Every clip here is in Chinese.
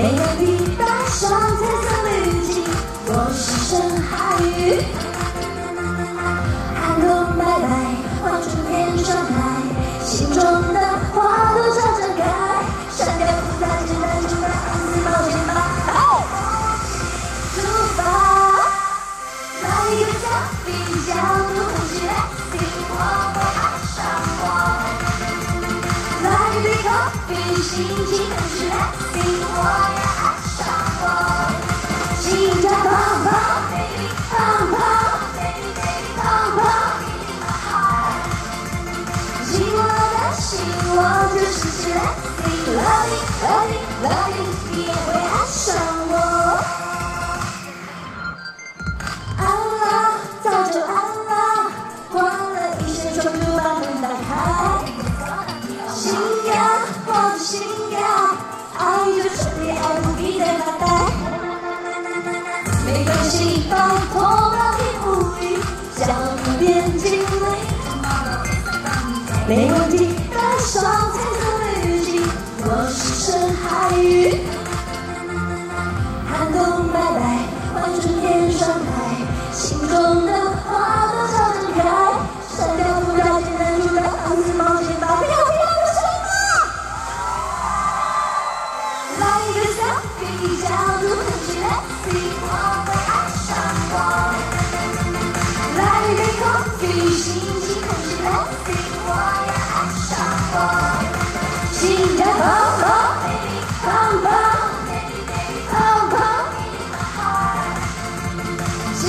没问题，带上彩色滤镜，我是深海鱼。寒冬拜拜，望春天传来，来一杯咖啡，心情很 easy 我要爱上我，心跳砰砰砰砰砰砰，紧握的心，我就是是 happy，love you，love you，love you，你也会就是你爱不必再发呆。没关系，把破浪的乌云交给边境卫。心跳砰砰砰砰砰砰，紧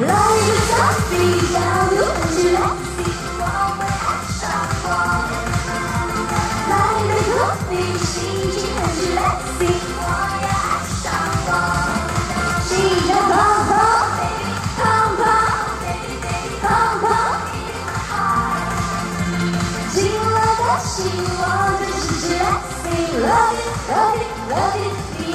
来就 job 一九九七 let me，your friendship 我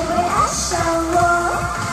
会爱上我要你我